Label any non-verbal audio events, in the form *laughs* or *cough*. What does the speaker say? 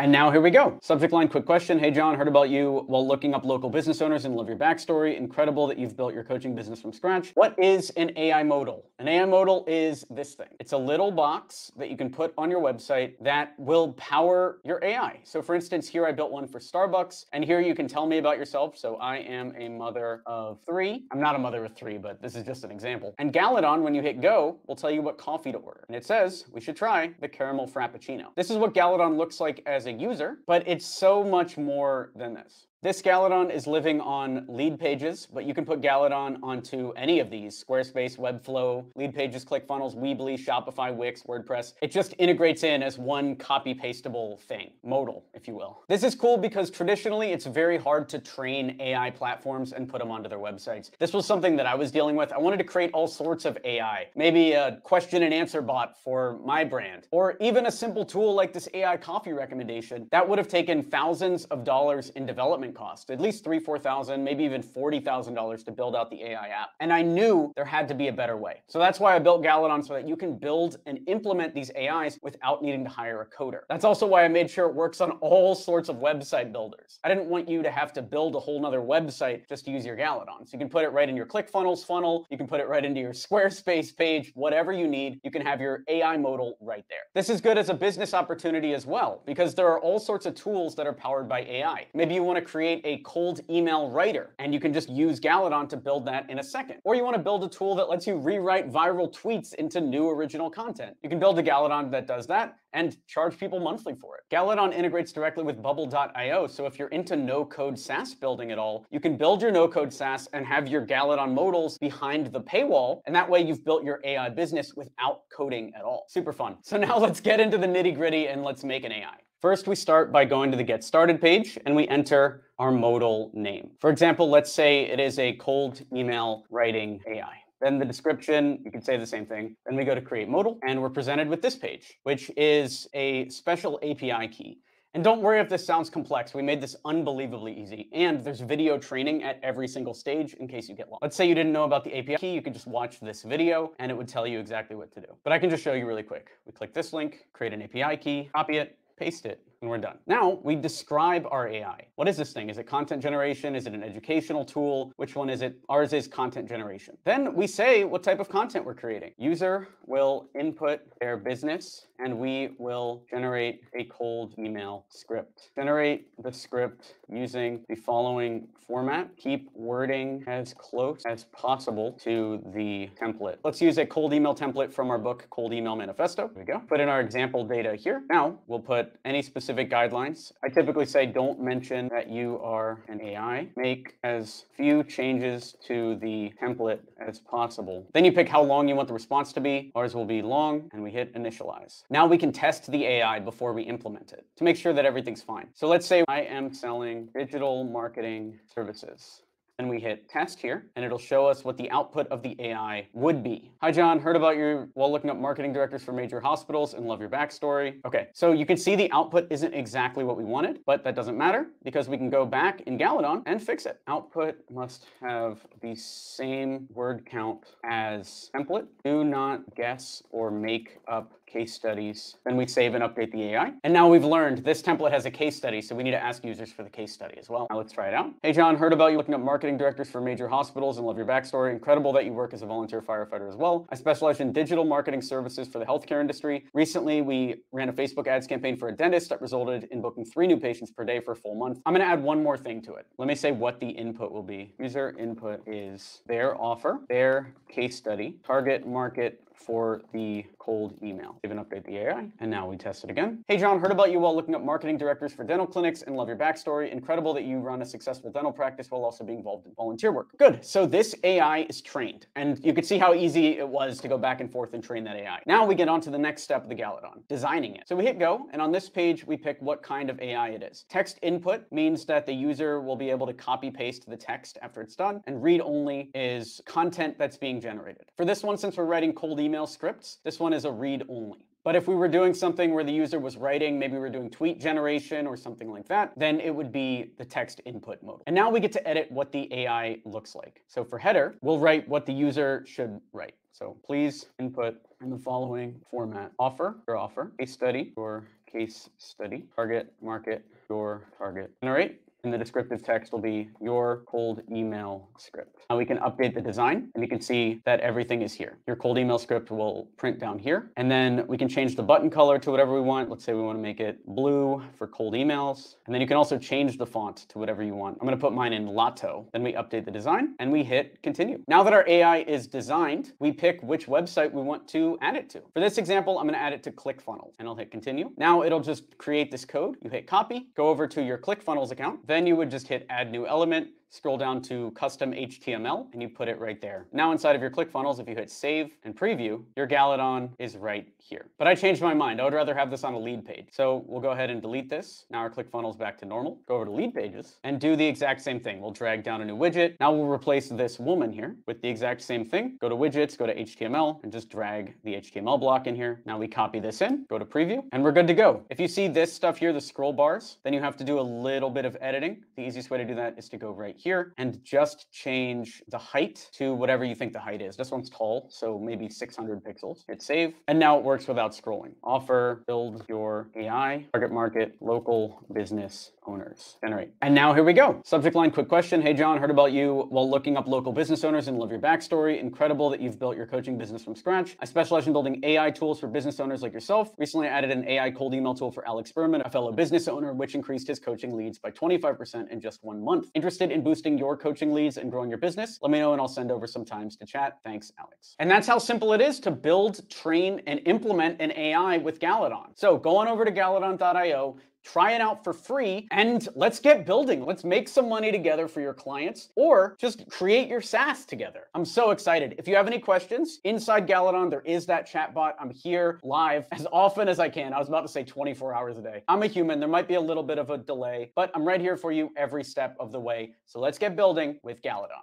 And now here we go. Subject line, quick question. Hey, John, heard about you while looking up local business owners and love your backstory. Incredible that you've built your coaching business from scratch. What is an AI modal? An AI modal is this thing. It's a little box that you can put on your website that will power your AI. So for instance, here I built one for Starbucks and here you can tell me about yourself. So I am a mother of three. I'm not a mother of three, but this is just an example. And Galadon, when you hit go, will tell you what coffee to order. And it says we should try the caramel frappuccino. This is what Galadon looks like as as a user, but it's so much more than this. This Galadon is living on Leadpages, but you can put Galadon onto any of these, Squarespace, Webflow, Leadpages, ClickFunnels, Weebly, Shopify, Wix, WordPress. It just integrates in as one copy pastable thing, modal, if you will. This is cool because traditionally it's very hard to train AI platforms and put them onto their websites. This was something that I was dealing with. I wanted to create all sorts of AI, maybe a question and answer bot for my brand, or even a simple tool like this AI coffee recommendation that would have taken thousands of dollars in development cost, at least three, 4,000, maybe even $40,000 to build out the AI app. And I knew there had to be a better way. So that's why I built Galadon so that you can build and implement these AIs without needing to hire a coder. That's also why I made sure it works on all sorts of website builders. I didn't want you to have to build a whole nother website just to use your Galadon. So you can put it right in your ClickFunnels funnel. You can put it right into your Squarespace page, whatever you need. You can have your AI modal right there. This is good as a business opportunity as well, because there are all sorts of tools that are powered by AI. Maybe you want to create create a cold email writer, and you can just use Galadon to build that in a second. Or you want to build a tool that lets you rewrite viral tweets into new original content. You can build a Galadon that does that and charge people monthly for it. Galadon integrates directly with bubble.io, so if you're into no-code SaaS building at all, you can build your no-code SaaS and have your Galadon modals behind the paywall, and that way you've built your AI business without coding at all. Super fun. So *laughs* now let's get into the nitty gritty and let's make an AI. First, we start by going to the Get Started page and we enter our modal name. For example, let's say it is a cold email writing AI. Then the description, you can say the same thing. Then we go to create modal and we're presented with this page, which is a special API key. And don't worry if this sounds complex. We made this unbelievably easy. And there's video training at every single stage in case you get lost. Let's say you didn't know about the API key. You could just watch this video and it would tell you exactly what to do. But I can just show you really quick. We click this link, create an API key, copy it, paste it, and we're done. Now we describe our AI. What is this thing? Is it content generation? Is it an educational tool? Which one is it? Ours is content generation. Then we say what type of content we're creating. User will input their business and we will generate a cold email script. Generate the script using the following format. Keep wording as close as possible to the template. Let's use a cold email template from our book, Cold Email Manifesto. There we go. Put in our example data here. Now we'll put any specific guidelines. I typically say don't mention that you are an AI. Make as few changes to the template as possible. Then you pick how long you want the response to be. Ours will be long and we hit initialize. Now we can test the AI before we implement it to make sure that everything's fine. So let's say I am selling digital marketing services. Then we hit test here, and it'll show us what the output of the AI would be. Hi, John. Heard about you while looking up marketing directors for major hospitals and love your backstory. Okay, so you can see the output isn't exactly what we wanted, but that doesn't matter because we can go back in Galadon and fix it. Output must have the same word count as template. Do not guess or make up case studies. Then we save and update the AI. And now we've learned this template has a case study, so we need to ask users for the case study as well. Now let's try it out. Hey, John, heard about you looking up marketing directors for major hospitals and love your backstory. Incredible that you work as a volunteer firefighter as well. I specialize in digital marketing services for the healthcare industry. Recently, we ran a Facebook ads campaign for a dentist that resulted in booking three new patients per day for a full month. I'm going to add one more thing to it. Let me say what the input will be. User input is their offer, their case study, target market for the cold email. Even update the AI, and now we test it again. Hey John, heard about you while looking up marketing directors for dental clinics and love your backstory. Incredible that you run a successful dental practice while also being involved in volunteer work. Good, so this AI is trained, and you could see how easy it was to go back and forth and train that AI. Now we get on to the next step of the Galadon, designing it. So we hit go, and on this page, we pick what kind of AI it is. Text input means that the user will be able to copy paste the text after it's done, and read only is content that's being generated. For this one, since we're writing cold email scripts. This one is a read only. But if we were doing something where the user was writing, maybe we are doing tweet generation or something like that, then it would be the text input mode. And now we get to edit what the AI looks like. So for header, we'll write what the user should write. So please input in the following format. Offer, your offer, case study, or case study, target market, your target. Generate and the descriptive text will be your cold email script. Now we can update the design and you can see that everything is here. Your cold email script will print down here and then we can change the button color to whatever we want. Let's say we want to make it blue for cold emails. And then you can also change the font to whatever you want. I'm going to put mine in Lato. Then we update the design and we hit continue. Now that our AI is designed, we pick which website we want to add it to. For this example, I'm going to add it to ClickFunnels and I'll hit continue. Now it'll just create this code. You hit copy, go over to your ClickFunnels account. Then you would just hit add new element, scroll down to custom HTML and you put it right there. Now inside of your ClickFunnels, if you hit save and preview, your Galadon is right here. But I changed my mind. I would rather have this on a lead page. So we'll go ahead and delete this. Now our ClickFunnels back to normal. Go over to Leadpages and do the exact same thing. We'll drag down a new widget. Now we'll replace this woman here with the exact same thing. Go to widgets, go to HTML and just drag the HTML block in here. Now we copy this in, go to preview and we're good to go. If you see this stuff here, the scroll bars, then you have to do a little bit of editing. The easiest way to do that is to go right here and just change the height to whatever you think the height is. This one's tall, so maybe 600 pixels. Hit save. And now it works without scrolling. Offer, build your AI, target market, local business owners. Generate. And now here we go. Subject line, quick question. Hey, John, heard about you while looking up local business owners and love your backstory. Incredible that you've built your coaching business from scratch. I specialize in building AI tools for business owners like yourself. Recently, I added an AI cold email tool for Alex Berman, a fellow business owner, which increased his coaching leads by 25% in just one month. Interested in boosting your coaching leads and growing your business? Let me know and I'll send over some times to chat. Thanks, Alex. And that's how simple it is to build, train, and implement an AI with Galadon. So go on over to galadon.io, try it out for free, and let's get building. Let's make some money together for your clients, or just create your SaaS together. I'm so excited. If you have any questions, inside Galadon, there is that chatbot. I'm here live as often as I can. I was about to say 24 hours a day. I'm a human. There might be a little bit of a delay, but I'm right here for you every step of the way. So let's get building with Galadon.